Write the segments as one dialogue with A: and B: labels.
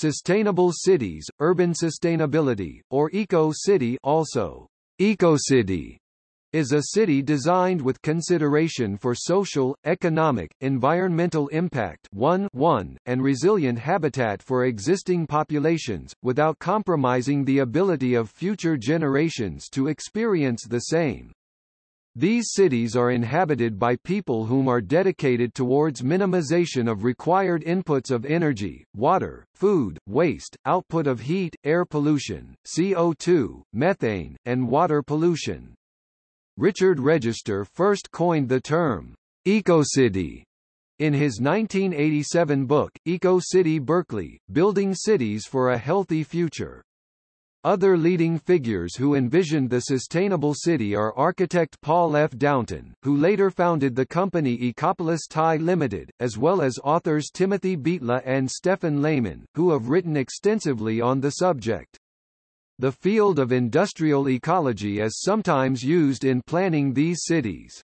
A: Sustainable cities, urban sustainability, or eco-city also eco-city is a city designed with consideration for social, economic, environmental impact 1 1, and resilient habitat for existing populations, without compromising the ability of future generations to experience the same. These cities are inhabited by people whom are dedicated towards minimization of required inputs of energy, water, food, waste, output of heat, air pollution, CO2, methane, and water pollution. Richard Register first coined the term ecocity in his 1987 book, Eco City Berkeley, Building Cities for a Healthy Future. Other leading figures who envisioned the sustainable city are architect Paul F. Downton, who later founded the company Ecopolis Thai Limited, as well as authors Timothy Beatley and Steffen Lehmann, who have written extensively on the subject. The field of industrial ecology is sometimes used in planning these cities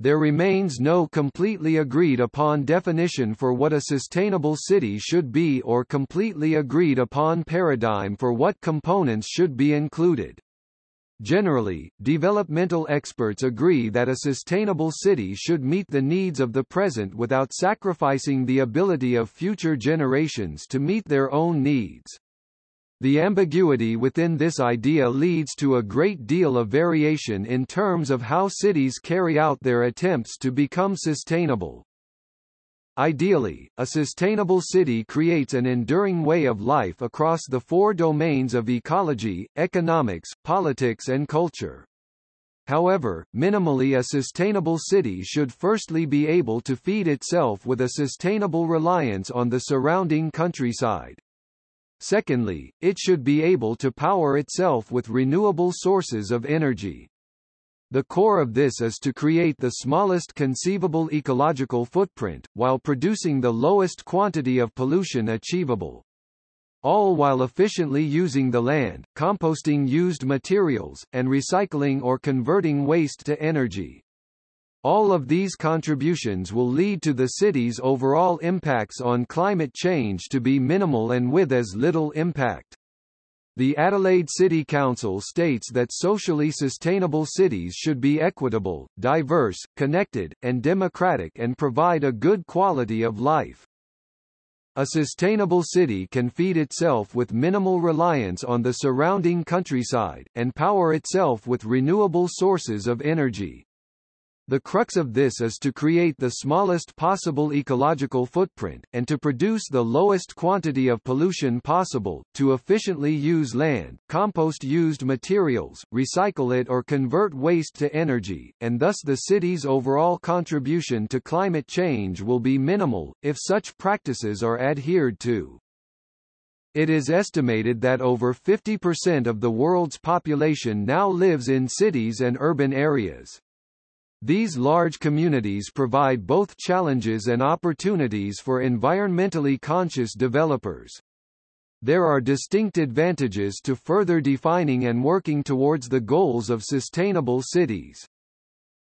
A: there remains no completely agreed upon definition for what a sustainable city should be or completely agreed upon paradigm for what components should be included. Generally, developmental experts agree that a sustainable city should meet the needs of the present without sacrificing the ability of future generations to meet their own needs. The ambiguity within this idea leads to a great deal of variation in terms of how cities carry out their attempts to become sustainable. Ideally, a sustainable city creates an enduring way of life across the four domains of ecology, economics, politics and culture. However, minimally a sustainable city should firstly be able to feed itself with a sustainable reliance on the surrounding countryside. Secondly, it should be able to power itself with renewable sources of energy. The core of this is to create the smallest conceivable ecological footprint, while producing the lowest quantity of pollution achievable. All while efficiently using the land, composting used materials, and recycling or converting waste to energy. All of these contributions will lead to the city's overall impacts on climate change to be minimal and with as little impact. The Adelaide City Council states that socially sustainable cities should be equitable, diverse, connected, and democratic and provide a good quality of life. A sustainable city can feed itself with minimal reliance on the surrounding countryside, and power itself with renewable sources of energy. The crux of this is to create the smallest possible ecological footprint, and to produce the lowest quantity of pollution possible, to efficiently use land, compost used materials, recycle it or convert waste to energy, and thus the city's overall contribution to climate change will be minimal, if such practices are adhered to. It is estimated that over 50% of the world's population now lives in cities and urban areas. These large communities provide both challenges and opportunities for environmentally conscious developers. There are distinct advantages to further defining and working towards the goals of sustainable cities.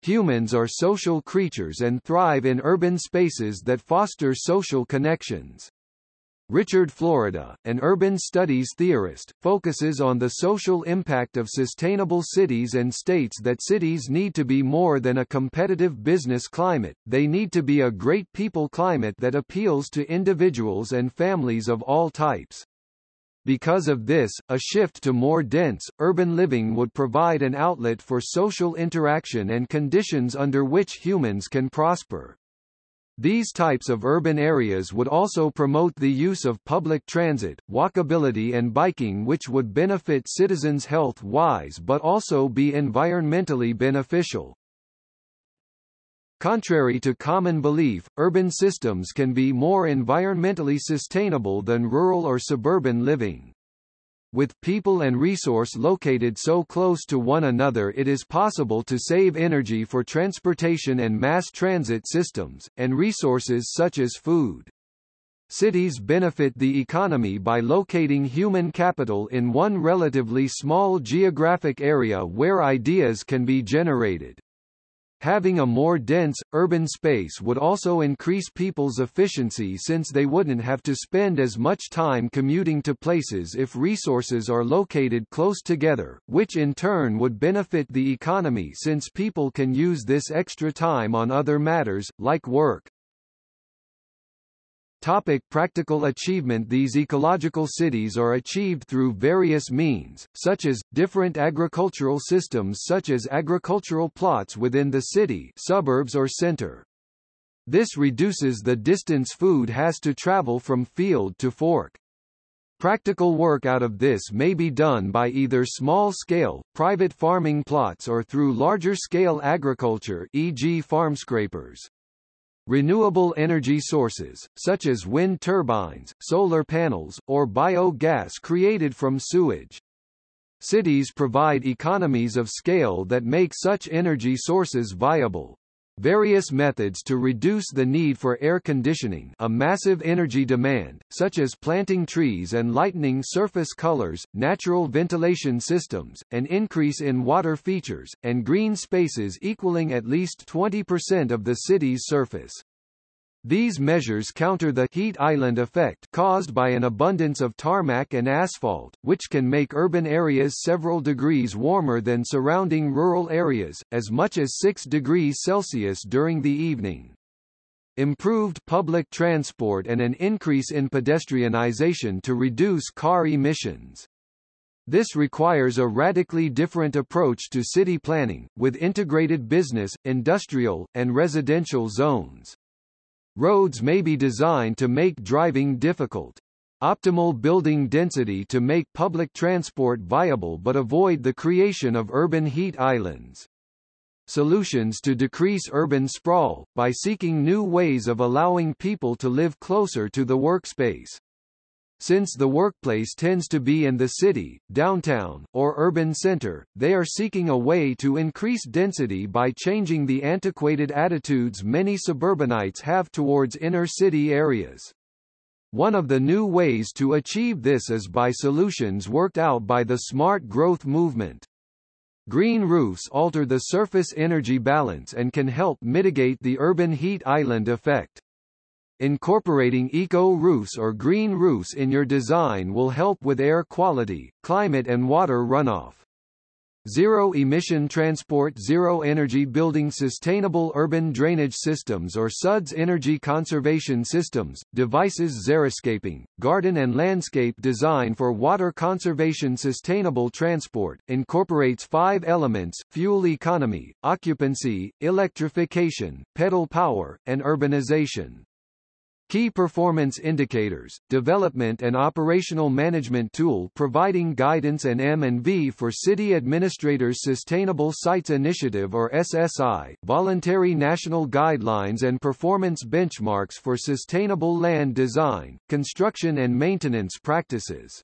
A: Humans are social creatures and thrive in urban spaces that foster social connections. Richard Florida, an urban studies theorist, focuses on the social impact of sustainable cities and states that cities need to be more than a competitive business climate, they need to be a great people climate that appeals to individuals and families of all types. Because of this, a shift to more dense, urban living would provide an outlet for social interaction and conditions under which humans can prosper. These types of urban areas would also promote the use of public transit, walkability and biking which would benefit citizens health-wise but also be environmentally beneficial. Contrary to common belief, urban systems can be more environmentally sustainable than rural or suburban living. With people and resource located so close to one another it is possible to save energy for transportation and mass transit systems, and resources such as food. Cities benefit the economy by locating human capital in one relatively small geographic area where ideas can be generated. Having a more dense, urban space would also increase people's efficiency since they wouldn't have to spend as much time commuting to places if resources are located close together, which in turn would benefit the economy since people can use this extra time on other matters, like work. Topic practical achievement These ecological cities are achieved through various means, such as, different agricultural systems such as agricultural plots within the city suburbs or center. This reduces the distance food has to travel from field to fork. Practical work out of this may be done by either small-scale, private farming plots or through larger-scale agriculture e.g. farmscrapers. Renewable energy sources, such as wind turbines, solar panels, or biogas created from sewage. Cities provide economies of scale that make such energy sources viable. Various methods to reduce the need for air conditioning a massive energy demand, such as planting trees and lightening surface colors, natural ventilation systems, an increase in water features, and green spaces equaling at least 20% of the city's surface. These measures counter the heat island effect caused by an abundance of tarmac and asphalt, which can make urban areas several degrees warmer than surrounding rural areas, as much as 6 degrees Celsius during the evening. Improved public transport and an increase in pedestrianization to reduce car emissions. This requires a radically different approach to city planning, with integrated business, industrial, and residential zones. Roads may be designed to make driving difficult. Optimal building density to make public transport viable but avoid the creation of urban heat islands. Solutions to decrease urban sprawl, by seeking new ways of allowing people to live closer to the workspace. Since the workplace tends to be in the city, downtown, or urban center, they are seeking a way to increase density by changing the antiquated attitudes many suburbanites have towards inner-city areas. One of the new ways to achieve this is by solutions worked out by the smart growth movement. Green roofs alter the surface energy balance and can help mitigate the urban heat island effect. Incorporating eco-roofs or green roofs in your design will help with air quality, climate and water runoff. Zero-emission transport Zero-energy building Sustainable urban drainage systems or SUDS energy conservation systems, devices Xeriscaping, garden and landscape design for water conservation Sustainable transport, incorporates five elements, fuel economy, occupancy, electrification, pedal power, and urbanization. Key Performance Indicators, Development and Operational Management Tool providing guidance and M&V for City Administrators Sustainable Sites Initiative or SSI, voluntary national guidelines and performance benchmarks for sustainable land design, construction and maintenance practices.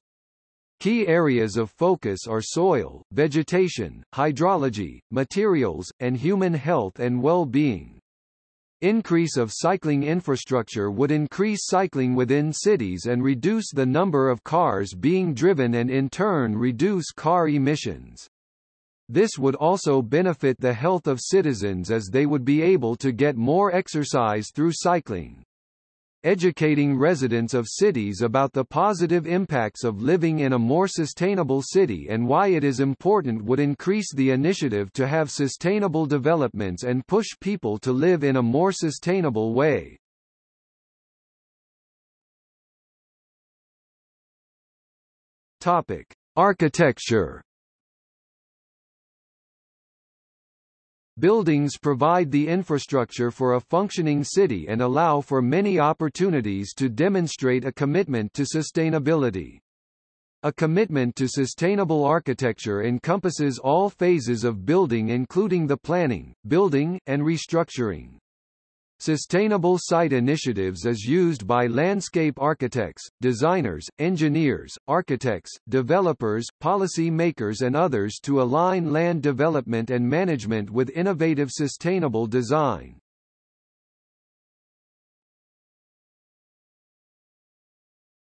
A: Key areas of focus are soil, vegetation, hydrology, materials, and human health and well-being. Increase of cycling infrastructure would increase cycling within cities and reduce the number of cars being driven and in turn reduce car emissions. This would also benefit the health of citizens as they would be able to get more exercise through cycling. Educating residents of cities about the positive impacts of living in a more sustainable city and why it is important would increase the initiative to have sustainable developments and push people to live in a more sustainable way. Topic: Architecture Buildings provide the infrastructure for a functioning city and allow for many opportunities to demonstrate a commitment to sustainability. A commitment to sustainable architecture encompasses all phases of building including the planning, building, and restructuring. Sustainable site initiatives is used by landscape architects, designers, engineers, architects, developers, policy makers and others to align land development and management with innovative sustainable design.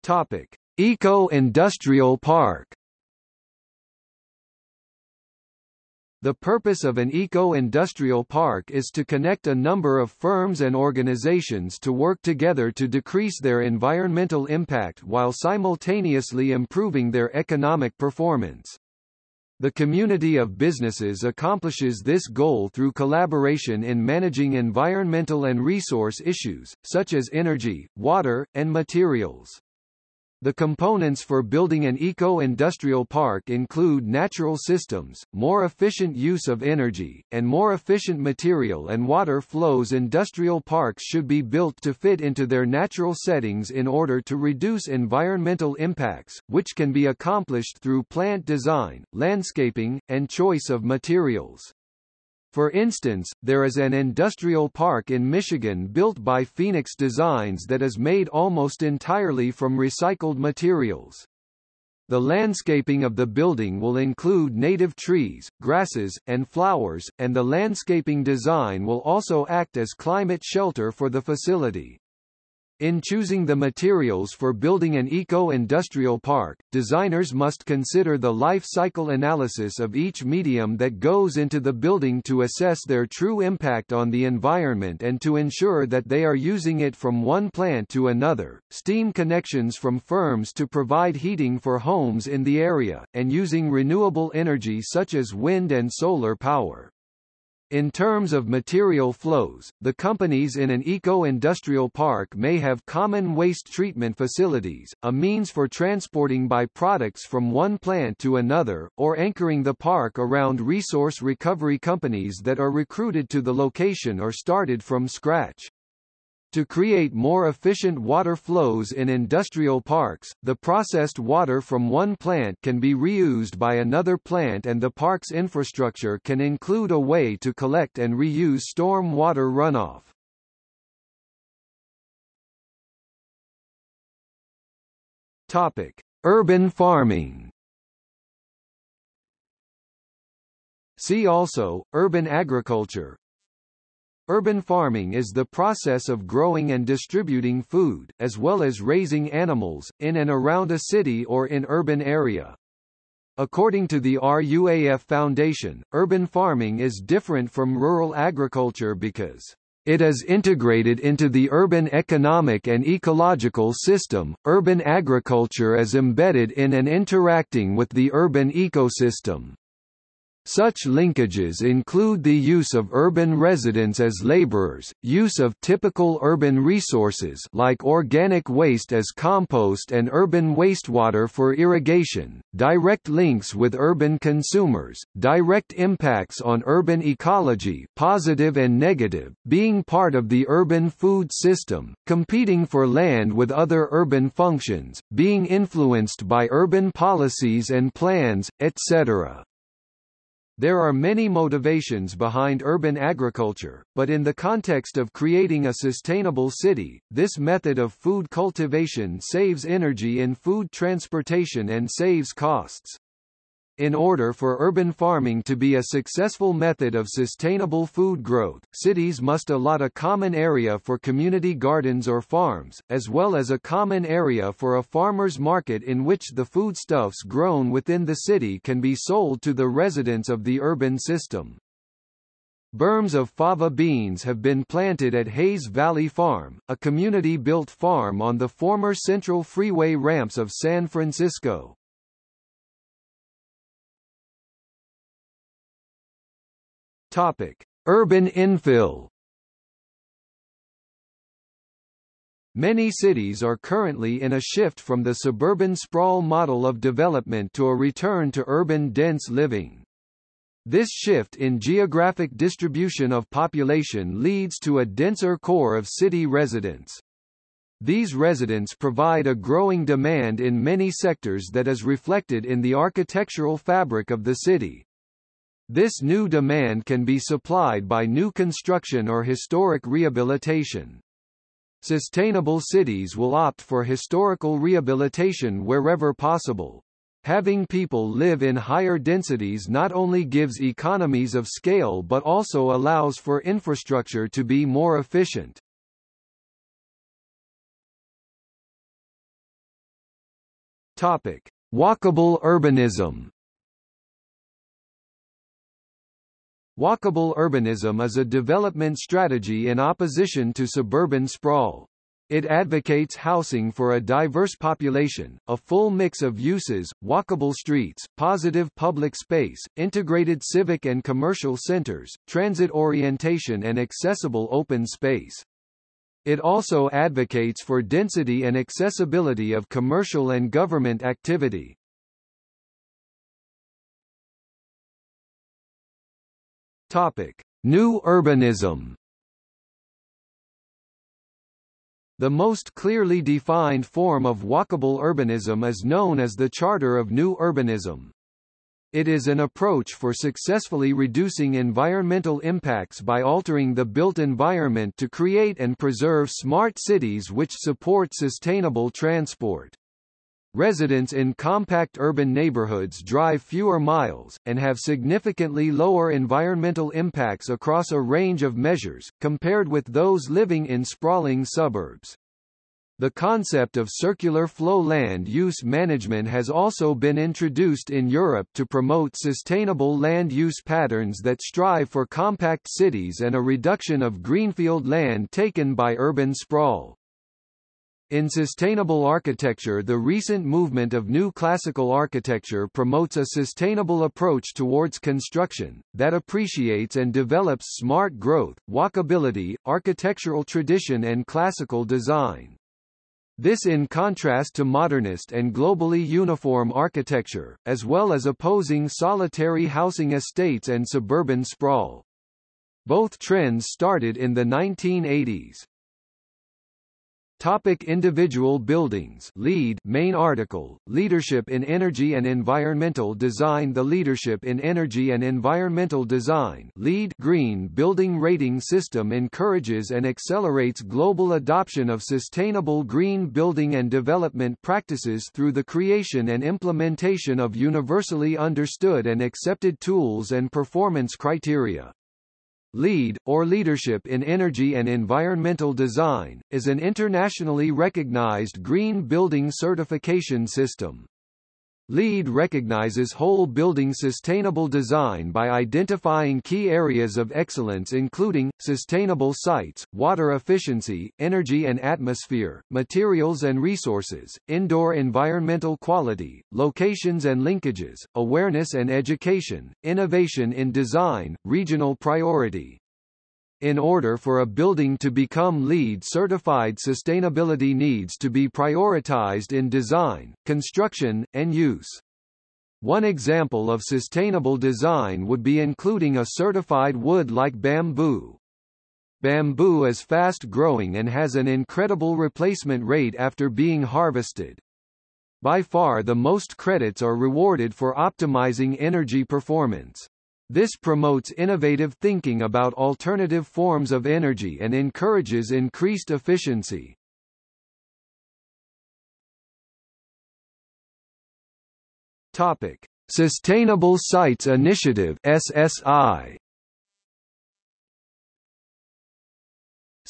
A: Topic: Eco-industrial park The purpose of an eco-industrial park is to connect a number of firms and organizations to work together to decrease their environmental impact while simultaneously improving their economic performance. The community of businesses accomplishes this goal through collaboration in managing environmental and resource issues, such as energy, water, and materials. The components for building an eco-industrial park include natural systems, more efficient use of energy, and more efficient material and water flows Industrial parks should be built to fit into their natural settings in order to reduce environmental impacts, which can be accomplished through plant design, landscaping, and choice of materials. For instance, there is an industrial park in Michigan built by Phoenix Designs that is made almost entirely from recycled materials. The landscaping of the building will include native trees, grasses, and flowers, and the landscaping design will also act as climate shelter for the facility. In choosing the materials for building an eco-industrial park, designers must consider the life cycle analysis of each medium that goes into the building to assess their true impact on the environment and to ensure that they are using it from one plant to another, steam connections from firms to provide heating for homes in the area, and using renewable energy such as wind and solar power. In terms of material flows, the companies in an eco-industrial park may have common waste treatment facilities, a means for transporting by-products from one plant to another, or anchoring the park around resource recovery companies that are recruited to the location or started from scratch. To create more efficient water flows in industrial parks, the processed water from one plant can be reused by another plant and the park's infrastructure can include a way to collect and reuse storm water runoff. Topic: Urban farming. See also, urban agriculture, Urban farming is the process of growing and distributing food, as well as raising animals, in and around a city or in urban area. According to the RUAF Foundation, urban farming is different from rural agriculture because it is integrated into the urban economic and ecological system. Urban agriculture is embedded in and interacting with the urban ecosystem. Such linkages include the use of urban residents as laborers, use of typical urban resources like organic waste as compost and urban wastewater for irrigation, direct links with urban consumers, direct impacts on urban ecology positive and negative, being part of the urban food system, competing for land with other urban functions, being influenced by urban policies and plans, etc. There are many motivations behind urban agriculture, but in the context of creating a sustainable city, this method of food cultivation saves energy in food transportation and saves costs. In order for urban farming to be a successful method of sustainable food growth, cities must allot a common area for community gardens or farms, as well as a common area for a farmer's market in which the foodstuffs grown within the city can be sold to the residents of the urban system. Berms of fava beans have been planted at Hayes Valley Farm, a community-built farm on the former Central Freeway ramps of San Francisco. Topic: Urban infill. Many cities are currently in a shift from the suburban sprawl model of development to a return to urban dense living. This shift in geographic distribution of population leads to a denser core of city residents. These residents provide a growing demand in many sectors that is reflected in the architectural fabric of the city. This new demand can be supplied by new construction or historic rehabilitation. Sustainable cities will opt for historical rehabilitation wherever possible. Having people live in higher densities not only gives economies of scale but also allows for infrastructure to be more efficient. Topic: Walkable urbanism Walkable urbanism is a development strategy in opposition to suburban sprawl. It advocates housing for a diverse population, a full mix of uses, walkable streets, positive public space, integrated civic and commercial centers, transit orientation and accessible open space. It also advocates for density and accessibility of commercial and government activity. Topic: New urbanism. The most clearly defined form of walkable urbanism is known as the Charter of New Urbanism. It is an approach for successfully reducing environmental impacts by altering the built environment to create and preserve smart cities which support sustainable transport. Residents in compact urban neighborhoods drive fewer miles, and have significantly lower environmental impacts across a range of measures, compared with those living in sprawling suburbs. The concept of circular flow land use management has also been introduced in Europe to promote sustainable land use patterns that strive for compact cities and a reduction of greenfield land taken by urban sprawl. In sustainable architecture the recent movement of new classical architecture promotes a sustainable approach towards construction, that appreciates and develops smart growth, walkability, architectural tradition and classical design. This in contrast to modernist and globally uniform architecture, as well as opposing solitary housing estates and suburban sprawl. Both trends started in the 1980s. Topic individual buildings. LEED main article, Leadership in Energy and Environmental Design. The Leadership in Energy and Environmental Design. LEED Green Building Rating System encourages and accelerates global adoption of sustainable green building and development practices through the creation and implementation of universally understood and accepted tools and performance criteria. LEED, or Leadership in Energy and Environmental Design, is an internationally recognized green building certification system. LEED recognizes whole building sustainable design by identifying key areas of excellence including, sustainable sites, water efficiency, energy and atmosphere, materials and resources, indoor environmental quality, locations and linkages, awareness and education, innovation in design, regional priority, in order for a building to become LEED certified sustainability needs to be prioritized in design, construction, and use. One example of sustainable design would be including a certified wood like bamboo. Bamboo is fast-growing and has an incredible replacement rate after being harvested. By far the most credits are rewarded for optimizing energy performance. This promotes innovative thinking about alternative forms of energy and encourages increased efficiency. Topic: Sustainable Sites Initiative (SSI).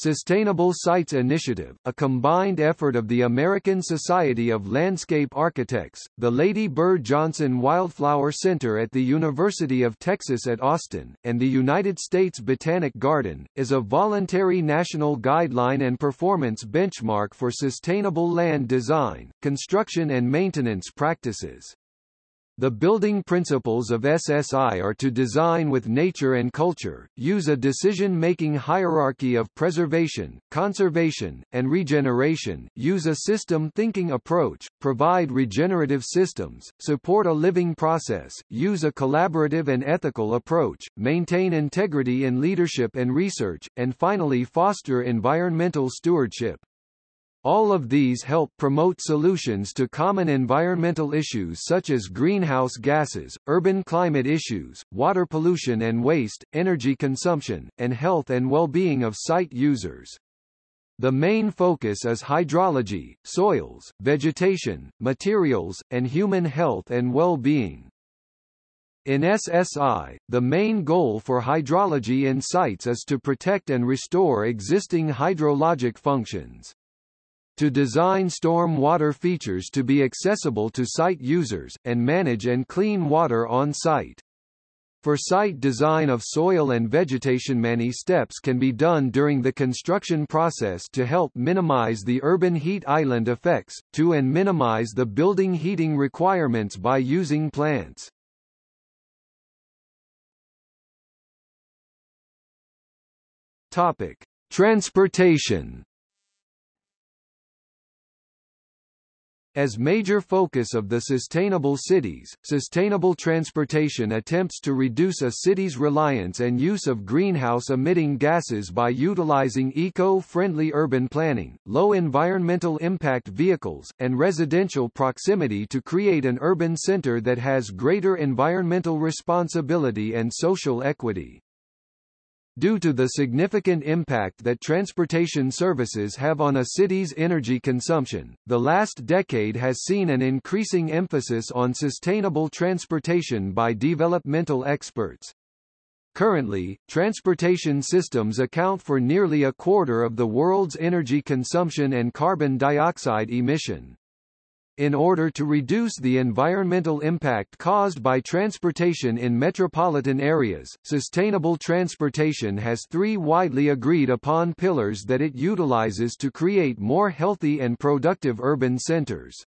A: Sustainable Sites Initiative, a combined effort of the American Society of Landscape Architects, the Lady Bird Johnson Wildflower Center at the University of Texas at Austin, and the United States Botanic Garden, is a voluntary national guideline and performance benchmark for sustainable land design, construction and maintenance practices. The building principles of SSI are to design with nature and culture, use a decision-making hierarchy of preservation, conservation, and regeneration, use a system-thinking approach, provide regenerative systems, support a living process, use a collaborative and ethical approach, maintain integrity in leadership and research, and finally foster environmental stewardship. All of these help promote solutions to common environmental issues such as greenhouse gases, urban climate issues, water pollution and waste, energy consumption, and health and well-being of site users. The main focus is hydrology, soils, vegetation, materials, and human health and well-being. In SSI, the main goal for hydrology in sites is to protect and restore existing hydrologic functions to design storm water features to be accessible to site users, and manage and clean water on site. For site design of soil and vegetation many steps can be done during the construction process to help minimize the urban heat island effects, to and minimize the building heating requirements by using plants. Topic: Transportation As major focus of the sustainable cities, sustainable transportation attempts to reduce a city's reliance and use of greenhouse-emitting gases by utilizing eco-friendly urban planning, low environmental impact vehicles, and residential proximity to create an urban center that has greater environmental responsibility and social equity. Due to the significant impact that transportation services have on a city's energy consumption, the last decade has seen an increasing emphasis on sustainable transportation by developmental experts. Currently, transportation systems account for nearly a quarter of the world's energy consumption and carbon dioxide emission. In order to reduce the environmental impact caused by transportation in metropolitan areas, sustainable transportation has three widely agreed upon pillars that it utilizes to create more healthy and productive urban centers.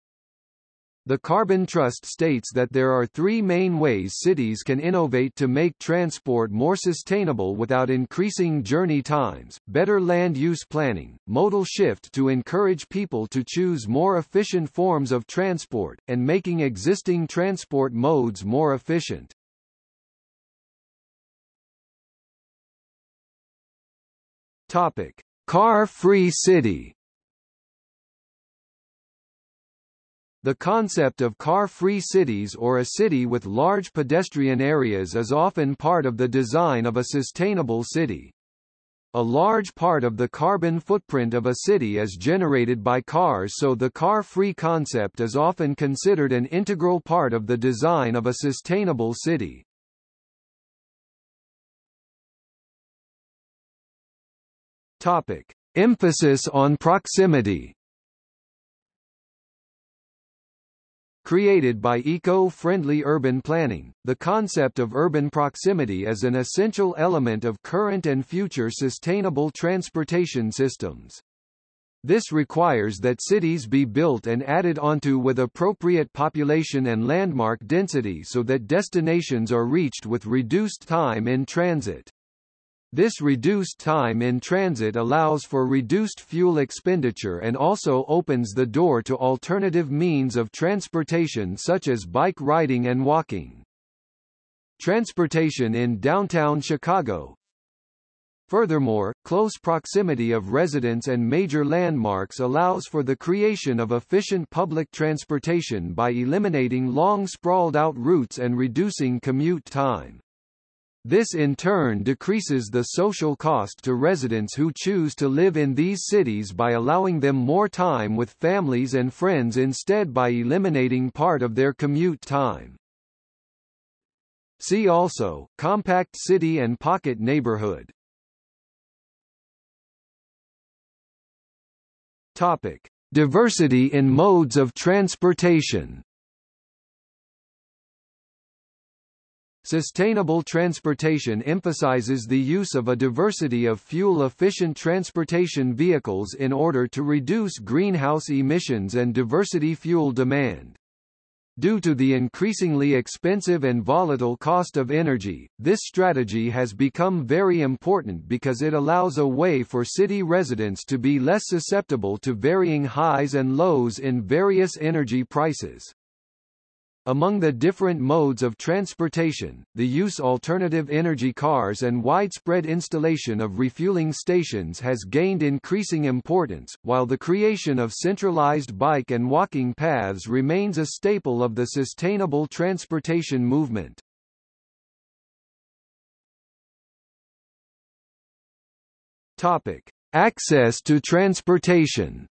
A: The Carbon Trust states that there are three main ways cities can innovate to make transport more sustainable without increasing journey times, better land use planning, modal shift to encourage people to choose more efficient forms of transport, and making existing transport modes more efficient. Topic. Car-free city The concept of car-free cities or a city with large pedestrian areas is often part of the design of a sustainable city. A large part of the carbon footprint of a city is generated by cars so the car-free concept is often considered an integral part of the design of a sustainable city. Topic. Emphasis on proximity Created by eco-friendly urban planning, the concept of urban proximity is an essential element of current and future sustainable transportation systems. This requires that cities be built and added onto with appropriate population and landmark density so that destinations are reached with reduced time in transit. This reduced time in transit allows for reduced fuel expenditure and also opens the door to alternative means of transportation such as bike riding and walking. Transportation in downtown Chicago Furthermore, close proximity of residents and major landmarks allows for the creation of efficient public transportation by eliminating long sprawled-out routes and reducing commute time. This in turn decreases the social cost to residents who choose to live in these cities by allowing them more time with families and friends instead by eliminating part of their commute time. See also, compact city and pocket neighborhood. Topic. Diversity in modes of transportation Sustainable transportation emphasizes the use of a diversity of fuel-efficient transportation vehicles in order to reduce greenhouse emissions and diversity fuel demand. Due to the increasingly expensive and volatile cost of energy, this strategy has become very important because it allows a way for city residents to be less susceptible to varying highs and lows in various energy prices. Among the different modes of transportation, the use of alternative energy cars and widespread installation of refueling stations has gained increasing importance, while the creation of centralized bike and walking paths remains a staple of the sustainable transportation movement. Topic: Access to transportation.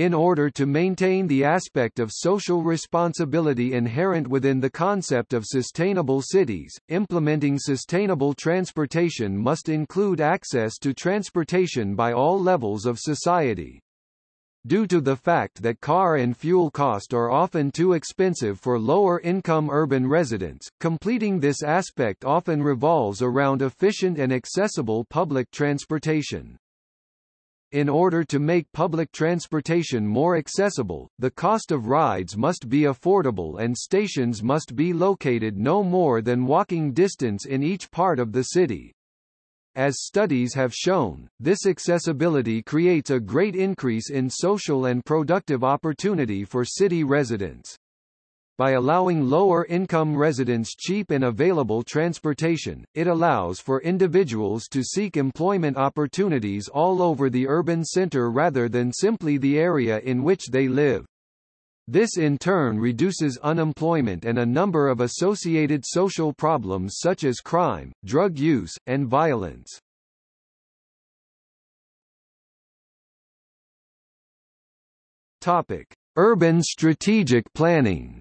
A: In order to maintain the aspect of social responsibility inherent within the concept of sustainable cities, implementing sustainable transportation must include access to transportation by all levels of society. due to the fact that car and fuel cost are often too expensive for lower-income urban residents. Completing this aspect often revolves around efficient and accessible public transportation. In order to make public transportation more accessible, the cost of rides must be affordable and stations must be located no more than walking distance in each part of the city. As studies have shown, this accessibility creates a great increase in social and productive opportunity for city residents by allowing lower-income residents cheap and available transportation, it allows for individuals to seek employment opportunities all over the urban center rather than simply the area in which they live. This in turn reduces unemployment and a number of associated social problems such as crime, drug use, and violence. Topic: Urban strategic planning.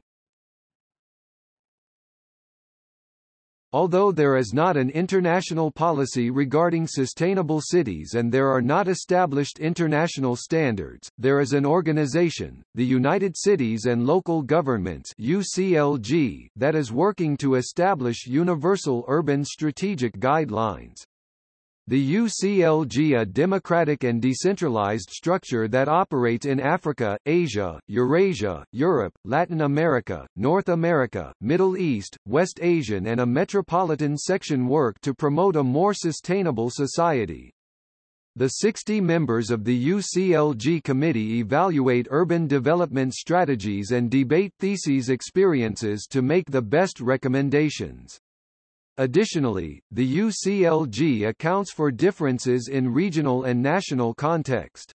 A: Although there is not an international policy regarding sustainable cities and there are not established international standards, there is an organization, the United Cities and Local Governments UCLG, that is working to establish universal urban strategic guidelines. The UCLG a democratic and decentralized structure that operates in Africa, Asia, Eurasia, Europe, Latin America, North America, Middle East, West Asian and a metropolitan section work to promote a more sustainable society. The 60 members of the UCLG committee evaluate urban development strategies and debate theses experiences to make the best recommendations. Additionally, the UCLG accounts for differences in regional and national context.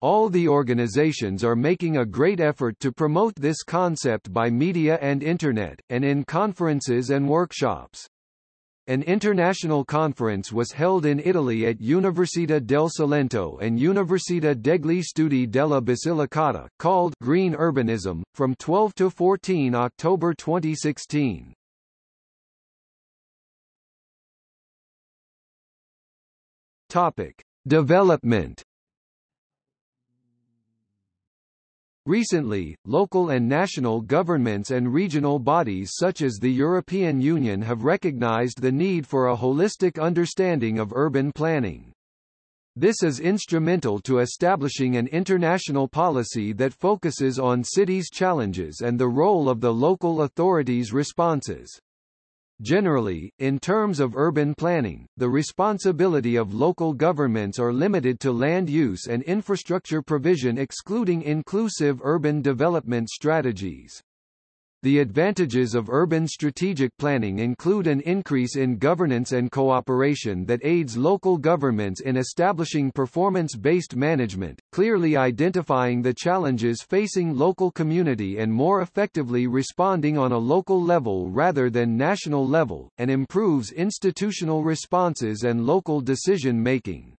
A: All the organizations are making a great effort to promote this concept by media and Internet, and in conferences and workshops. An international conference was held in Italy at Università del Salento and Università degli Studi della Basilicata, called Green Urbanism, from 12 to 14 October 2016. Topic: Development Recently, local and national governments and regional bodies such as the European Union have recognized the need for a holistic understanding of urban planning. This is instrumental to establishing an international policy that focuses on cities' challenges and the role of the local authorities' responses. Generally, in terms of urban planning, the responsibility of local governments are limited to land use and infrastructure provision excluding inclusive urban development strategies. The advantages of urban strategic planning include an increase in governance and cooperation that aids local governments in establishing performance-based management, clearly identifying the challenges facing local community and more effectively responding on a local level rather than national level, and improves institutional responses and local decision-making.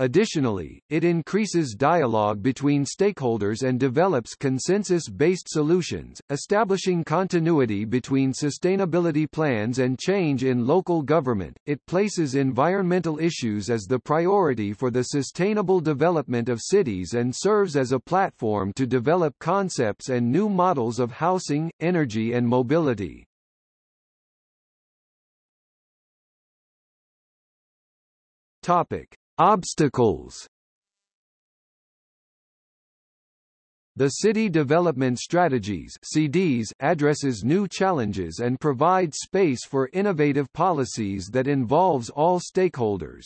A: Additionally, it increases dialogue between stakeholders and develops consensus-based solutions, establishing continuity between sustainability plans and change in local government. It places environmental issues as the priority for the sustainable development of cities and serves as a platform to develop concepts and new models of housing, energy and mobility. Topic: Obstacles The City Development Strategies CDS addresses new challenges and provides space for innovative policies that involves all stakeholders.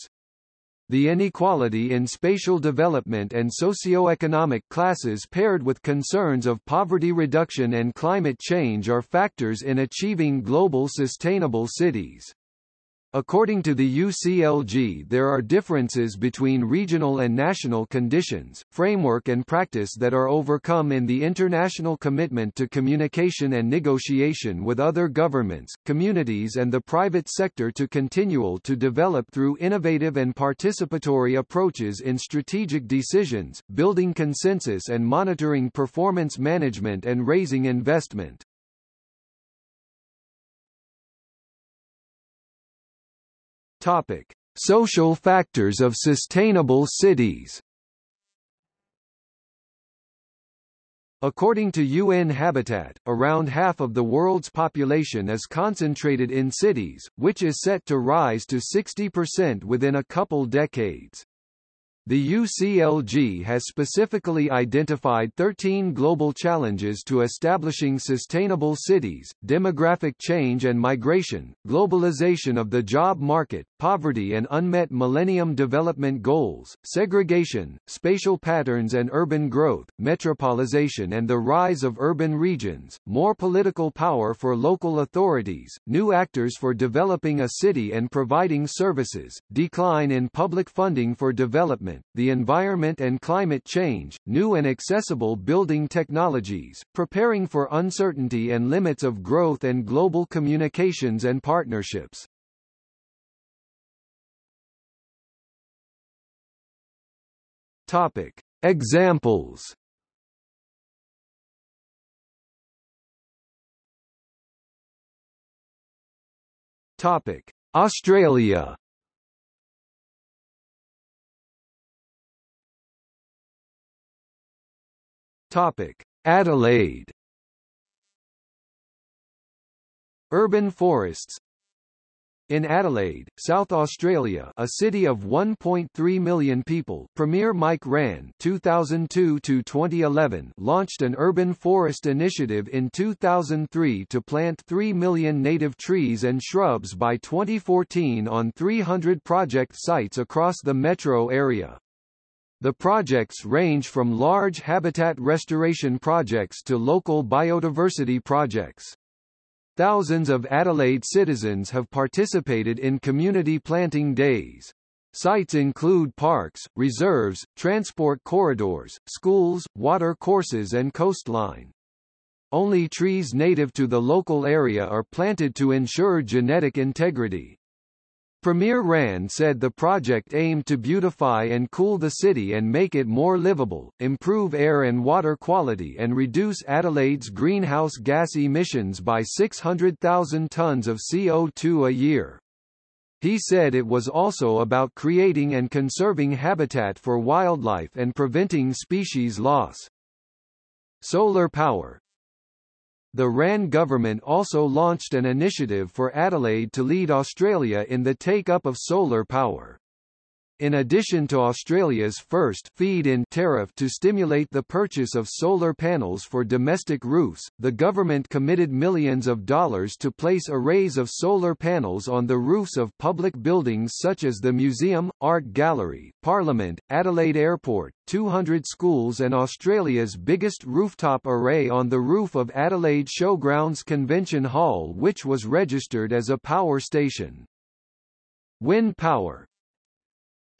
A: The inequality in spatial development and socio-economic classes paired with concerns of poverty reduction and climate change are factors in achieving global sustainable cities. According to the UCLG there are differences between regional and national conditions, framework and practice that are overcome in the international commitment to communication and negotiation with other governments, communities and the private sector to continual to develop through innovative and participatory approaches in strategic decisions, building consensus and monitoring performance management and raising investment. Topic: Social factors of sustainable cities. According to UN Habitat, around half of the world's population is concentrated in cities, which is set to rise to 60% within a couple decades. The UCLG has specifically identified 13 global challenges to establishing sustainable cities, demographic change and migration, globalization of the job market, poverty and unmet Millennium Development Goals, segregation, spatial patterns and urban growth, metropolization and the rise of urban regions, more political power for local authorities, new actors for developing a city and providing services, decline in public funding for development, the environment and climate change, new and accessible building technologies, preparing for uncertainty and limits of growth and global communications and partnerships. Topic. Examples Topic: Australia Topic: Adelaide. Urban forests. In Adelaide, South Australia, a city of 1.3 million people, Premier Mike Rann (2002–2011) launched an urban forest initiative in 2003 to plant 3 million native trees and shrubs by 2014 on 300 project sites across the metro area. The projects range from large habitat restoration projects to local biodiversity projects. Thousands of Adelaide citizens have participated in community planting days. Sites include parks, reserves, transport corridors, schools, water courses and coastline. Only trees native to the local area are planted to ensure genetic integrity. Premier Rann said the project aimed to beautify and cool the city and make it more livable, improve air and water quality and reduce Adelaide's greenhouse gas emissions by 600,000 tons of CO2 a year. He said it was also about creating and conserving habitat for wildlife and preventing species loss. Solar power, the Rann government also launched an initiative for Adelaide to lead Australia in the take-up of solar power. In addition to Australia's first feed-in tariff to stimulate the purchase of solar panels for domestic roofs, the government committed millions of dollars to place arrays of solar panels on the roofs of public buildings such as the Museum, Art Gallery, Parliament, Adelaide Airport, 200 schools and Australia's biggest rooftop array on the roof of Adelaide Showgrounds Convention Hall which was registered as a power station. Wind power,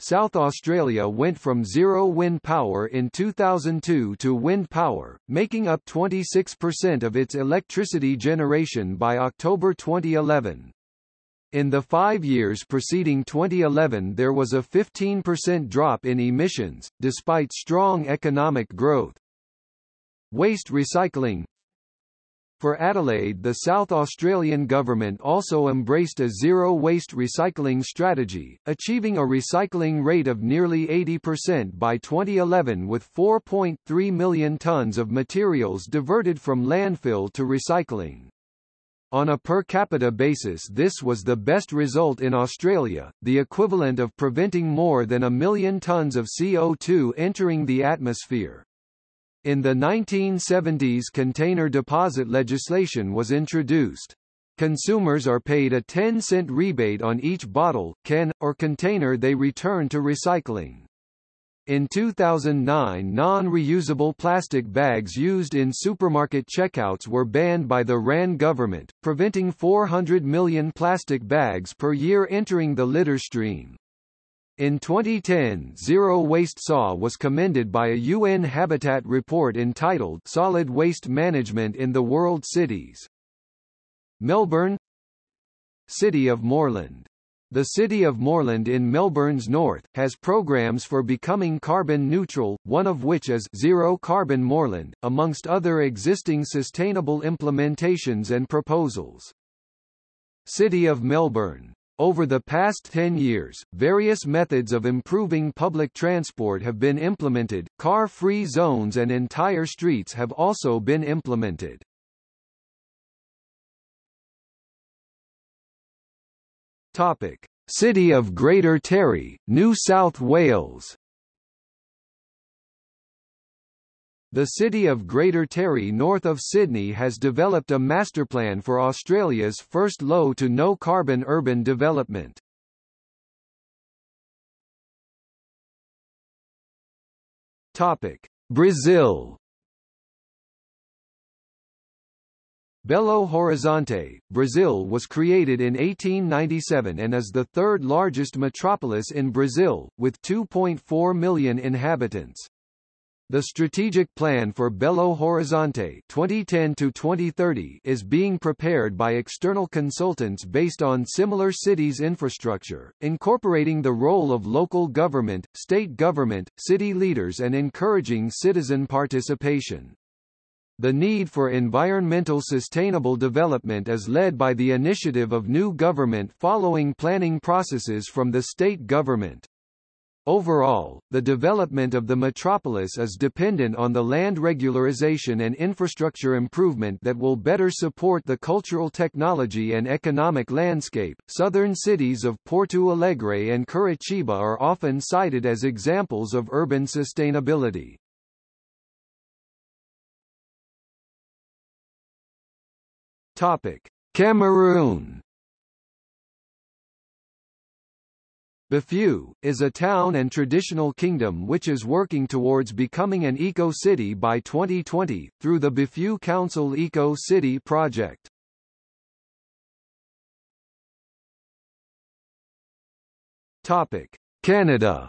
A: South Australia went from zero wind power in 2002 to wind power, making up 26% of its electricity generation by October 2011. In the five years preceding 2011 there was a 15% drop in emissions, despite strong economic growth. Waste recycling for Adelaide the South Australian government also embraced a zero-waste recycling strategy, achieving a recycling rate of nearly 80% by 2011 with 4.3 million tonnes of materials diverted from landfill to recycling. On a per capita basis this was the best result in Australia, the equivalent of preventing more than a million tonnes of CO2 entering the atmosphere. In the 1970s container deposit legislation was introduced. Consumers are paid a 10-cent rebate on each bottle, can, or container they return to recycling. In 2009 non-reusable plastic bags used in supermarket checkouts were banned by the Rann government, preventing 400 million plastic bags per year entering the litter stream. In 2010 Zero Waste SA was commended by a UN Habitat report entitled Solid Waste Management in the World Cities. Melbourne City of Moreland the City of Moreland in Melbourne's north, has programs for becoming carbon neutral, one of which is Zero Carbon Moreland, amongst other existing sustainable implementations and proposals. City of Melbourne Over the past 10 years, various methods of improving public transport have been implemented, car-free zones and entire streets have also been implemented. Topic: City of Greater Taree, New South Wales. The city of Greater Taree north of Sydney has developed a masterplan for Australia's first low to no carbon urban development. Topic: Brazil. Belo Horizonte, Brazil was created in 1897 and is the third largest metropolis in Brazil, with 2.4 million inhabitants. The strategic plan for Belo Horizonte 2010 is being prepared by external consultants based on similar cities' infrastructure, incorporating the role of local government, state government, city leaders and encouraging citizen participation. The need for environmental sustainable development is led by the initiative of new government following planning processes from the state government. Overall, the development of the metropolis is dependent on the land regularization and infrastructure improvement that will better support the cultural technology and economic landscape. Southern cities of Porto Alegre and Curitiba are often cited as examples of urban sustainability. Topic: Cameroon. Bafut, is a town and traditional kingdom which is working towards becoming an eco-city by 2020, through the Bafut Council Eco-City project. Topic. Canada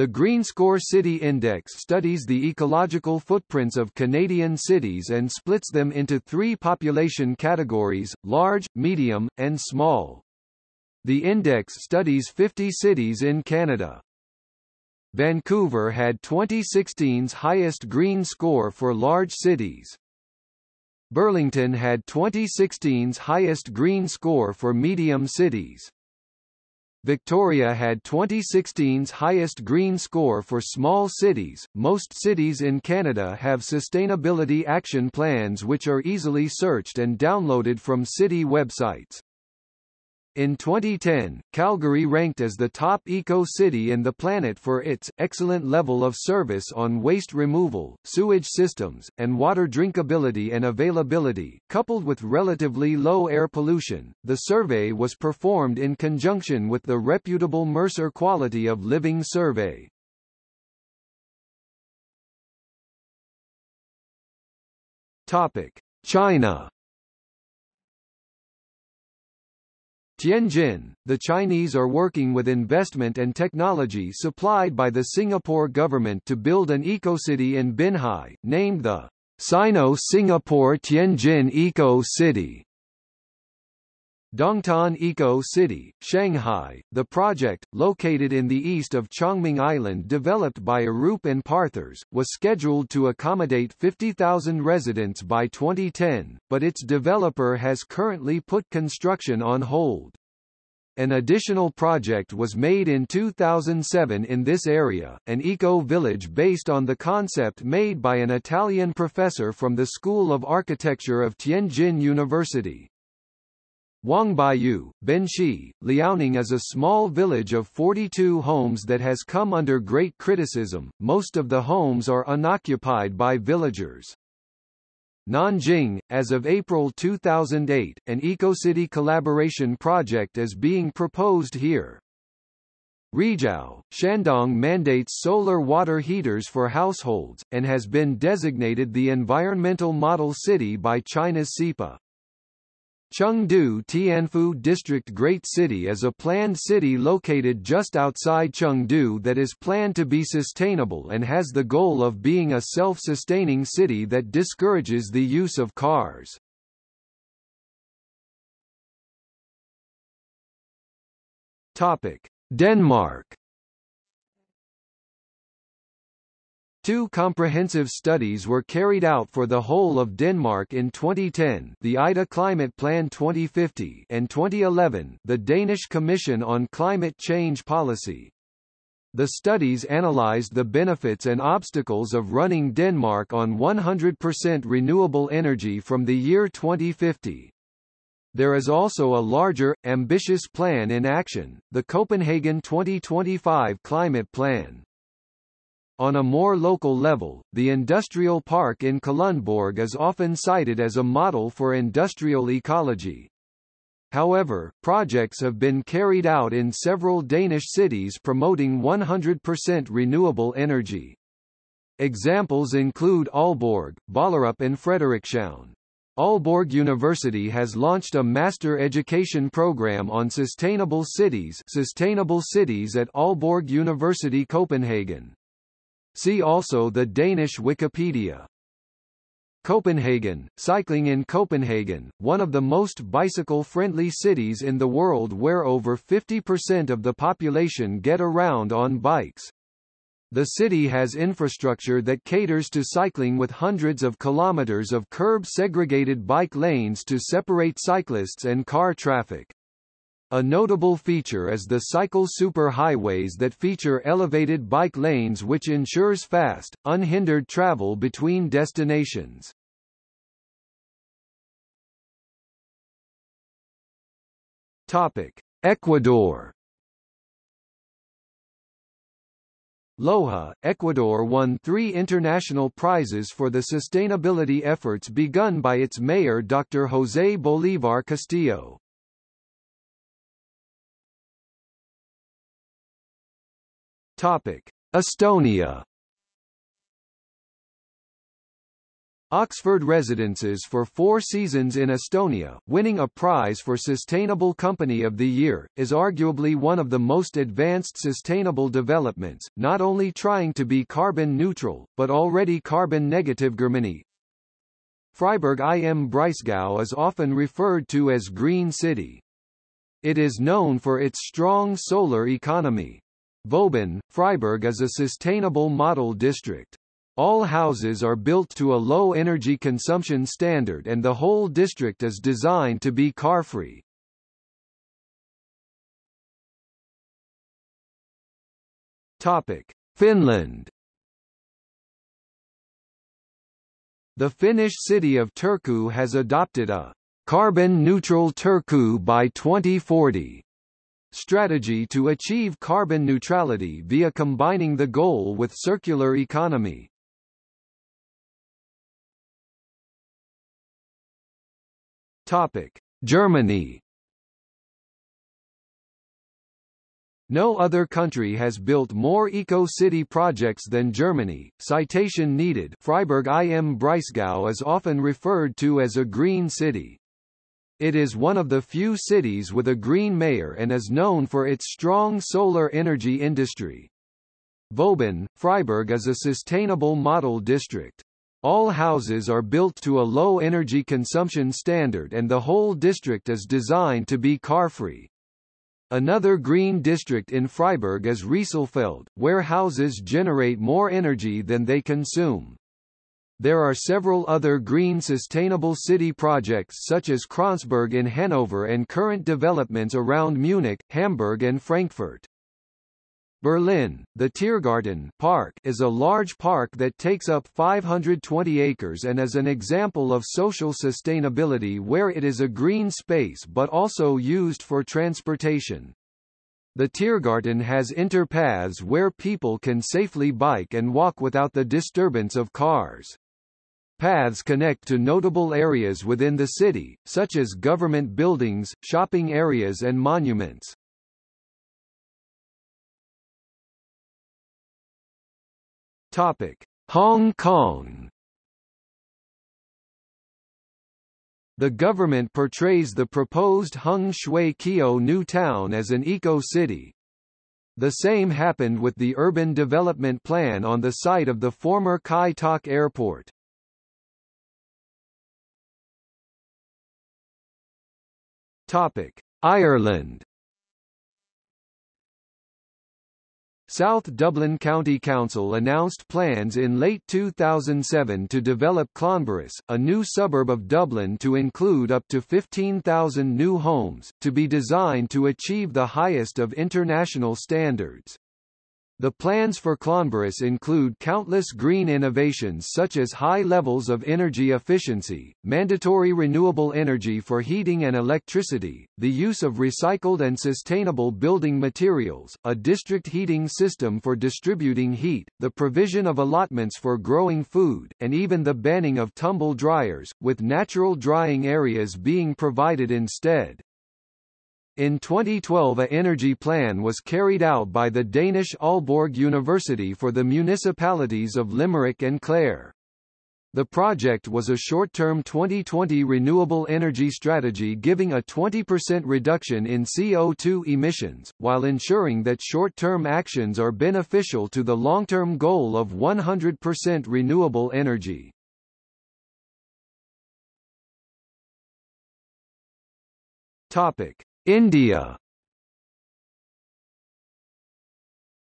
A: The Green Score City Index studies the ecological footprints of Canadian cities and splits them into three population categories, large, medium, and small. The index studies 50 cities in Canada. Vancouver had 2016's highest green score for large cities. Burlington had 2016's highest green score for medium cities. Victoria had 2016's highest green score for small cities. Most cities in Canada have sustainability action plans which are easily searched and downloaded from city websites. In 2010, Calgary ranked as the top eco-city in the planet for its excellent level of service on waste removal, sewage systems, and water drinkability and availability, coupled with relatively low air pollution. The survey was performed in conjunction with the reputable Mercer Quality of Living Survey. Topic: China Tianjin, the Chinese are working with investment and technology supplied by the Singapore government to build an eco-city in Binhai, named the Sino-Singapore Tianjin Eco-City. Dongtan Eco City, Shanghai, the project, located in the east of Chongming Island developed by Arup and Partners, was scheduled to accommodate 50,000 residents by 2010, but its developer has currently put construction on hold. An additional project was made in 2007 in this area, an eco-village based on the concept made by an Italian professor from the School of Architecture of Tianjin University. Huangbaiyu, Benxi, Liaoning is a small village of 42 homes that has come under great criticism, most of the homes are unoccupied by villagers. Nanjing, as of April 2008, an EcoCity collaboration project is being proposed here. Rizhao, Shandong mandates solar water heaters for households, and has been designated the environmental model city by China's SEPA. Chengdu Tianfu District Great City is a planned city located just outside Chengdu that is planned to be sustainable and has the goal of being a self-sustaining city that discourages the use of cars. Denmark Two comprehensive studies were carried out for the whole of Denmark in 2010 the IDA Climate Plan 2050 and 2011 the Danish Commission on Climate Change Policy. The studies analyzed the benefits and obstacles of running Denmark on 100% renewable energy from the year 2050. There is also a larger, ambitious plan in action, the Copenhagen 2025 Climate Plan. On a more local level, the industrial park in Kalundborg is often cited as a model for industrial ecology. However, projects have been carried out in several Danish cities promoting 100% renewable energy. Examples include Aalborg, Ballerup and Frederikshavn. Aalborg University has launched a master education program on sustainable cities, sustainable cities at Aalborg University Copenhagen. See also the Danish Wikipedia. Copenhagen, cycling in Copenhagen, one of the most bicycle-friendly cities in the world where over 50% of the population get around on bikes. The city has infrastructure that caters to cycling with hundreds of kilometers of curb-segregated bike lanes to separate cyclists and car traffic. A notable feature is the cycle superhighways that feature elevated bike lanes which ensures fast, unhindered travel between destinations. Topic: Ecuador Loja, Ecuador won three international prizes for the sustainability efforts begun by its mayor Dr. José Bolívar Castillo. Topic: Estonia. Oxford Residences for four seasons in Estonia, winning a prize for Sustainable Company of the Year, is arguably one of the most advanced sustainable developments, not only trying to be carbon neutral, but already carbon negative Germany. Freiburg im Breisgau is often referred to as Green City. It is known for its strong solar economy. Vauban, Freiburg is a sustainable model district. All houses are built to a low energy consumption standard and the whole district is designed to be car-free. Topic: Finland The Finnish city of Turku has adopted a carbon-neutral Turku by 2040 strategy to achieve carbon neutrality via combining the goal with circular economy. Topic: Germany No other country has built more eco-city projects than Germany. Citation needed. Freiburg im Breisgau is often referred to as a green city. It is one of the few cities with a green mayor and is known for its strong solar energy industry. Vauban, Freiburg is a sustainable model district. All houses are built to a low energy consumption standard and the whole district is designed to be car-free. Another green district in Freiburg is Rieselfeld, where houses generate more energy than they consume. There are several other green sustainable city projects such as Kronsberg in Hanover and current developments around Munich, Hamburg and Frankfurt. Berlin, the Tiergarten park is a large park that takes up 520 acres and is an example of social sustainability where it is a green space but also used for transportation. The Tiergarten has interpaths where people can safely bike and walk without the disturbance of cars. Paths connect to notable areas within the city, such as government buildings, shopping areas and monuments. Topic: Hong Kong. The government portrays the proposed Hung Shui Kiu new town as an eco-city. The same happened with the urban development plan on the site of the former Kai Tak Airport. Topic: Ireland. South Dublin County Council announced plans in late 2007 to develop Clonburris, a new suburb of Dublin to include up to 15,000 new homes, to be designed to achieve the highest of international standards. The plans for Clonburris include countless green innovations such as high levels of energy efficiency, mandatory renewable energy for heating and electricity, the use of recycled and sustainable building materials, a district heating system for distributing heat, the provision of allotments for growing food, and even the banning of tumble dryers, with natural drying areas being provided instead. In 2012 a energy plan was carried out by the Danish Aalborg University for the municipalities of Limerick and Clare. The project was a short-term 2020 renewable energy strategy giving a 20% reduction in CO2 emissions, while ensuring that short-term actions are beneficial to the long-term goal of 100% renewable energy. Topic. India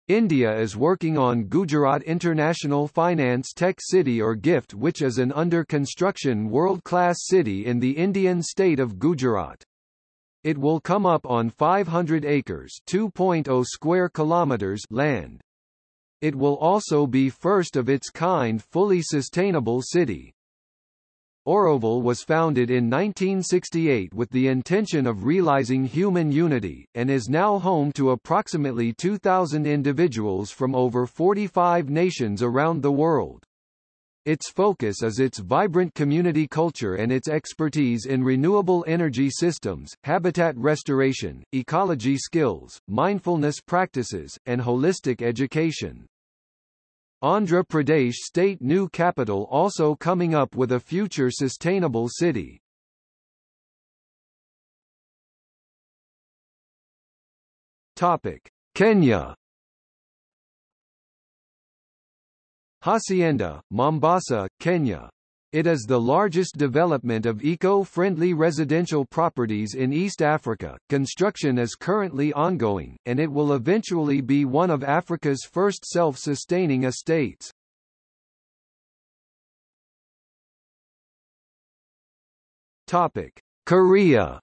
A: India is working on Gujarat International Finance Tech City or GIFT which is an under-construction world-class city in the Indian state of Gujarat. It will come up on 500 acres 2.0 square kilometers land. It will also be first of its kind fully sustainable city. Auroville was founded in 1968 with the intention of realizing human unity, and is now home to approximately 2,000 individuals from over 45 nations around the world. Its focus is its vibrant community culture and its expertise in renewable energy systems, habitat restoration, ecology skills, mindfulness practices, and holistic education. Andhra Pradesh state new capital also coming up with a future sustainable city. Topic: Kenya Hacienda, Mombasa, Kenya it is the largest development of eco-friendly residential properties in East Africa. Construction is currently ongoing, and it will eventually be one of Africa's first self-sustaining estates. Topic: Korea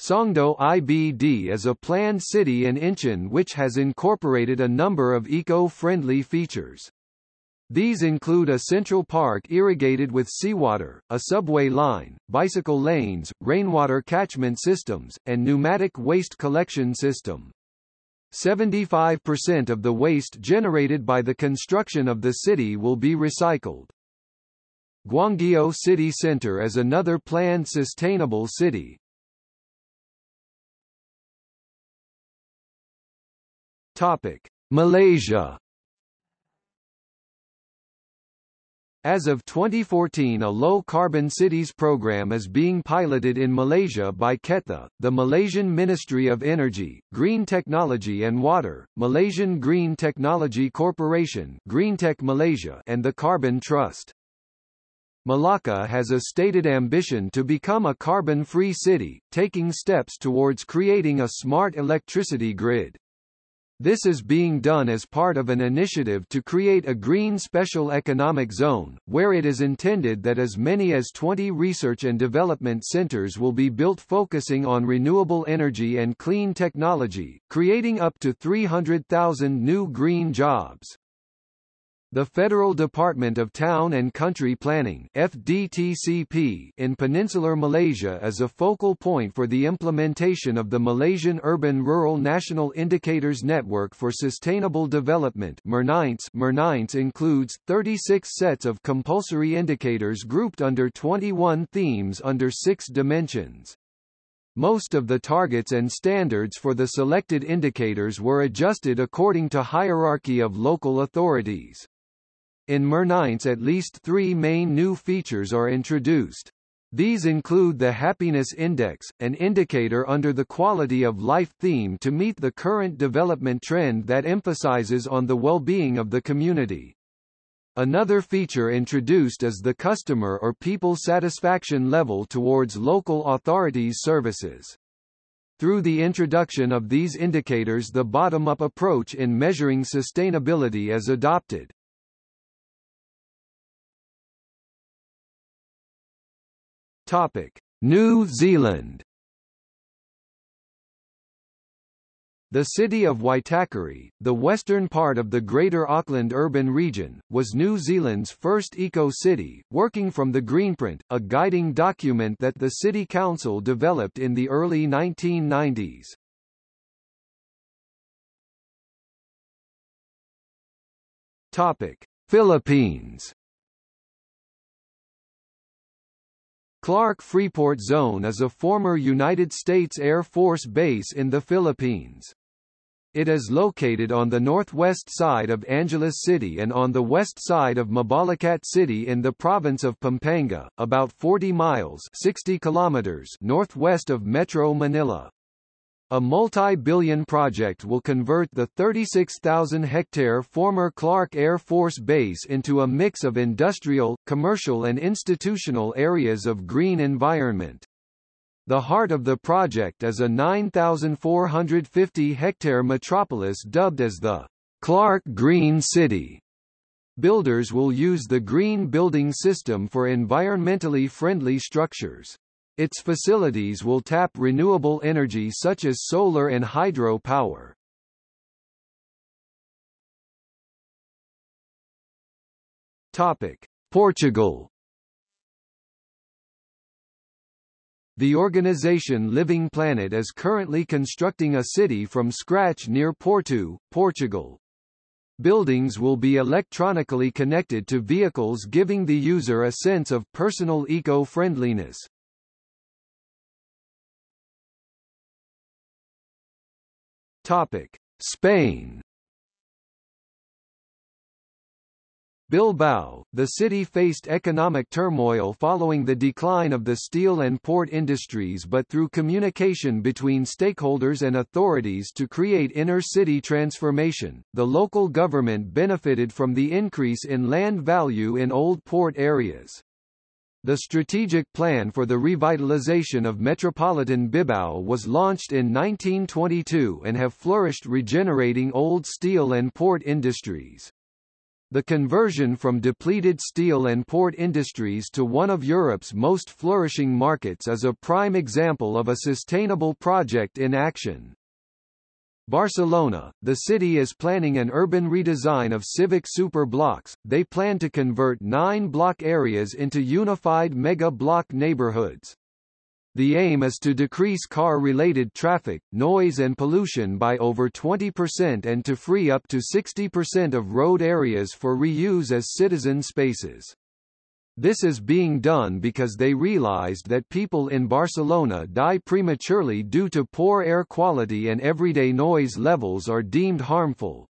A: Songdo IBD is a planned city in Incheon which has incorporated a number of eco-friendly features. These include a central park irrigated with seawater, a subway line, bicycle lanes, rainwater catchment systems, and pneumatic waste collection system. 75% of the waste generated by the construction of the city will be recycled. Gwangyo City Center is another planned sustainable city. Topic: Malaysia As of 2014 a low-carbon cities program is being piloted in Malaysia by KETA, the Malaysian Ministry of Energy, Green Technology and Water, Malaysian Green Technology Corporation GreenTech Malaysia and the Carbon Trust. Malacca has a stated ambition to become a carbon-free city, taking steps towards creating a smart electricity grid. This is being done as part of an initiative to create a green special economic zone, where it is intended that as many as 20 research and development centers will be built focusing on renewable energy and clean technology, creating up to 300,000 new green jobs. The Federal Department of Town and Country Planning FDTCP in peninsular Malaysia is a focal point for the implementation of the Malaysian Urban-Rural National Indicators Network for Sustainable Development. MURNInets includes 36 sets of compulsory indicators grouped under 21 themes under six dimensions. Most of the targets and standards for the selected indicators were adjusted according to hierarchy of local authorities. In MURNInets at least three main new features are introduced. These include the Happiness Index, an indicator under the quality of life theme to meet the current development trend that emphasizes on the well-being of the community. Another feature introduced is the customer or people satisfaction level towards local authorities' services. Through the introduction of these indicators the bottom-up approach in measuring sustainability is adopted. Topic: New Zealand. The city of Waitakere, the western part of the Greater Auckland urban region, was New Zealand's first eco-city, working from the Greenprint, a guiding document that the City Council developed in the early 1990s. Topic: Philippines Clark Freeport Zone is a former United States Air Force base in the Philippines. It is located on the northwest side of Angeles City and on the west side of Mabalacat City in the province of Pampanga, about 40 miles 60 kilometers northwest of Metro Manila. A multi-billion project will convert the 36,000-hectare former Clark Air Force Base into a mix of industrial, commercial and institutional areas of green environment. The heart of the project is a 9,450-hectare metropolis dubbed as the Clark Green City. Builders will use the green building system for environmentally friendly structures. Its facilities will tap renewable energy such as solar and hydro power. Topic: Portugal. The organization Living Planet is currently constructing a city from scratch near Porto, Portugal. Buildings will be electronically connected to vehicles giving the user a sense of personal eco-friendliness. Topic: Spain. Bilbao, the city faced economic turmoil following the decline of the steel and port industries but through communication between stakeholders and authorities to create inner-city transformation, the local government benefited from the increase in land value in old port areas. The strategic plan for the revitalization of metropolitan Bilbao was launched in 1922 and have flourished regenerating old steel and port industries. The conversion from depleted steel and port industries to one of Europe's most flourishing markets is a prime example of a sustainable project in action. Barcelona, the city is planning an urban redesign of civic super blocks. They plan to convert nine block areas into unified mega block neighborhoods. The aim is to decrease car-related traffic, noise and pollution by over 20% and to free up to 60% of road areas for reuse as citizen spaces. This is being done because they realized that people in Barcelona die prematurely due to poor air quality and everyday noise levels are deemed harmful.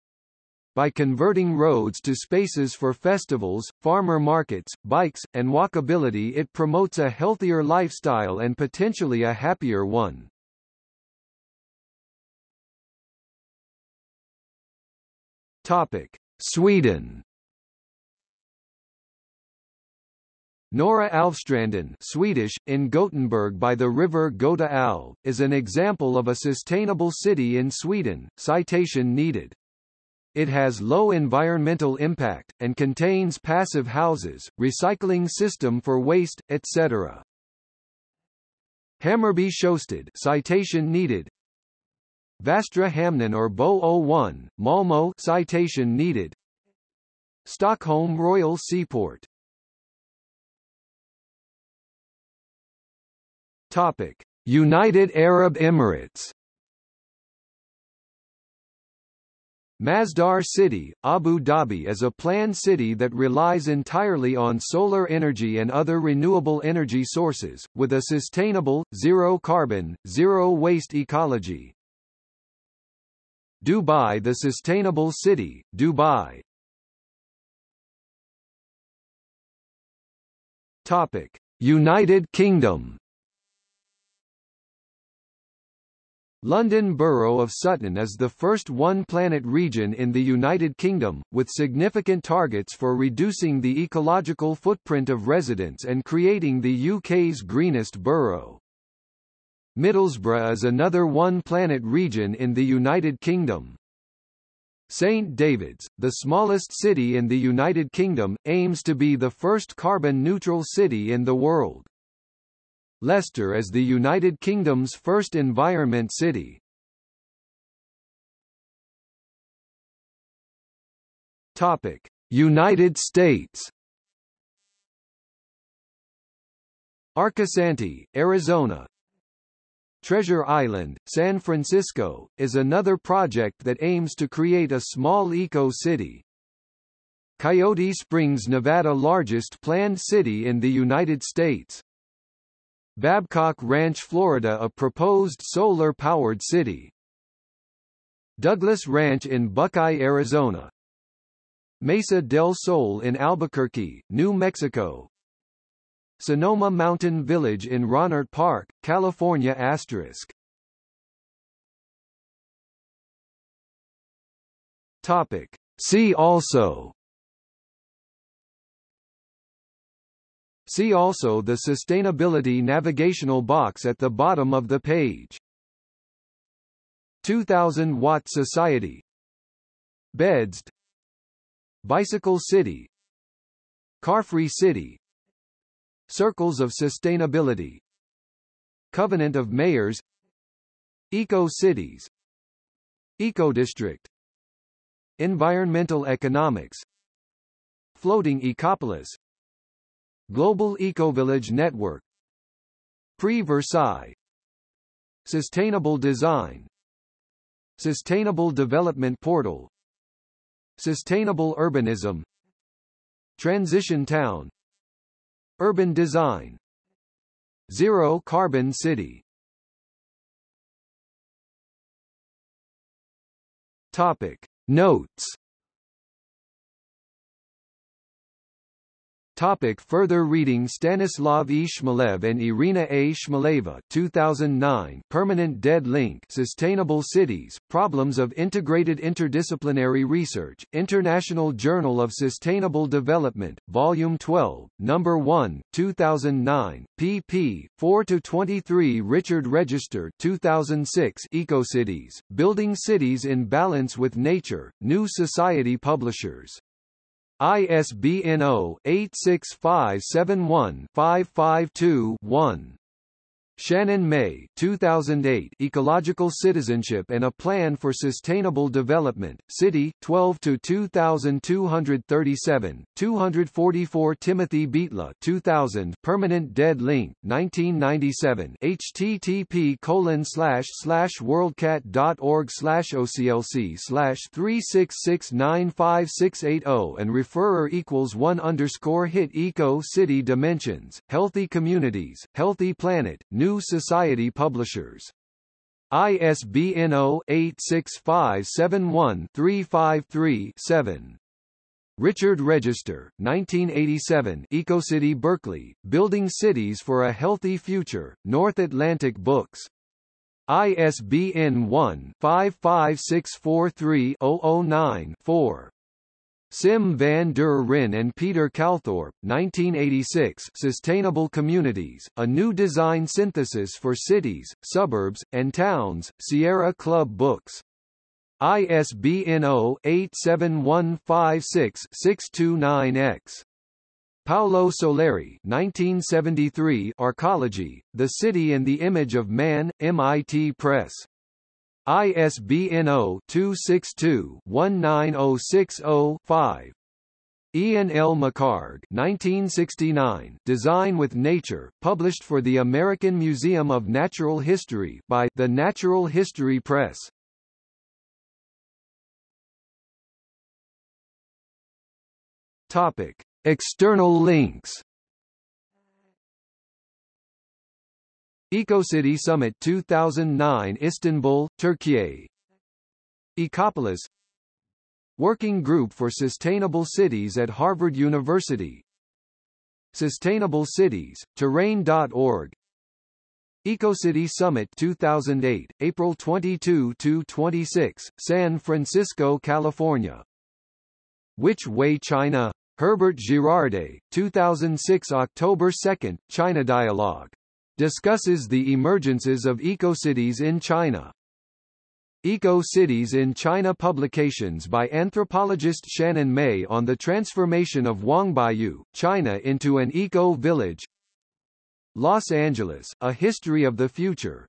A: By converting roads to spaces for festivals, farmer markets, bikes, and walkability it promotes a healthier lifestyle and potentially a happier one. Topic. Sweden Norra Älvstranden Swedish, in Gothenburg by the river Göta älv, is an example of a sustainable city in Sweden, citation needed. It has low environmental impact, and contains passive houses, recycling system for waste, etc. Hammarby Sjöstad citation needed Västra Hamnen or Bo 01, Malmö citation needed Stockholm Royal Seaport Topic: United Arab Emirates. Masdar City, Abu Dhabi is a planned city that relies entirely on solar energy and other renewable energy sources, with a sustainable, zero-carbon, zero-waste ecology. Dubai The Sustainable City, Dubai. United Kingdom London Borough of Sutton is the first one-planet region in the United Kingdom, with significant targets for reducing the ecological footprint of residents and creating the UK's greenest borough. Middlesbrough is another one-planet region in the United Kingdom. St. David's, the smallest city in the United Kingdom, aims to be the first carbon-neutral city in the world. Leicester is the United Kingdom's first environment city. Topic: United States. Arcosanti, Arizona, Treasure Island, San Francisco, is another project that aims to create a small eco-city. Coyote Springs, Nevada largest planned city in the United States. Babcock Ranch, Florida a proposed solar-powered city. Douglas Ranch in Buckeye, Arizona. Mesa del Sol in Albuquerque, New Mexico. Sonoma Mountain Village in Rohnert Park, California asterisk. Topic. See also See also the Sustainability navigational box at the bottom of the page. 2000 Watt Society. Beds. Bicycle City. Car-free City. Circles of Sustainability. Covenant of Mayors. Eco-Cities Eco-District Environmental Economics. Floating Ecopolis Global Ecovillage Network. Pre-Versailles. Sustainable Design. Sustainable Development Portal. Sustainable Urbanism. Transition Town. Urban design. Zero carbon city. Topic. Notes Topic further reading Stanislav E. And Irina A. Shmeleva 2009 Permanent Dead Link Sustainable Cities, Problems of Integrated Interdisciplinary Research, International Journal of Sustainable Development, Volume 12, Number 1, 2009, pp. 4-23 Richard Register 2006 Ecocities, Building Cities in Balance with Nature, New Society Publishers ISBN 0-86571-552-1. Shannon May 2008 Ecological Citizenship and a Plan for Sustainable Development, City, 12-2237, 244 Timothy Beatley 2000 Permanent Dead Link, 1997 http colon slash slash worldcat.org slash oclc slash 3669568 and referrer equals 1 underscore hit eco city dimensions, healthy communities, healthy planet, new New Society Publishers. ISBN 0-86571-353-7. Richard Register, 1987 EcoCity Berkeley, Building Cities for a Healthy Future, North Atlantic Books. ISBN 1-55643-009-4. Sim van der Ryn and Peter Calthorpe, 1986 Sustainable Communities, A New Design Synthesis for Cities, Suburbs, and Towns, Sierra Club Books. ISBN 0-87156-629-X. Paolo Soleri 1973 Arcology, The City and the Image of Man, MIT Press. ISBN 0-262-19060-5. Ian L. McHarg 1969 Design with Nature, published for the American Museum of Natural History by The Natural History Press. Topic. External links EcoCity Summit 2009 Istanbul, Turkey Ecopolis. Working Group for Sustainable Cities at Harvard University. Sustainable Cities, Terrain.org EcoCity Summit 2008, April 22-26, San Francisco, California. Which Way China? Herbert Girardet, 2006 October 2, China Dialogue discusses the emergences of eco-cities in China. Eco-Cities in China Publications by anthropologist Shannon May on the transformation of Huangbaiyu, China into an eco-village Los Angeles, A History of the Future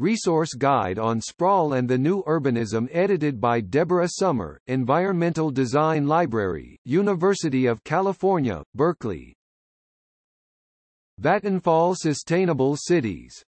A: Resource Guide on Sprawl and the New Urbanism edited by Deborah Sommer, Environmental Design Library, University of California, Berkeley. Vattenfall Sustainable Cities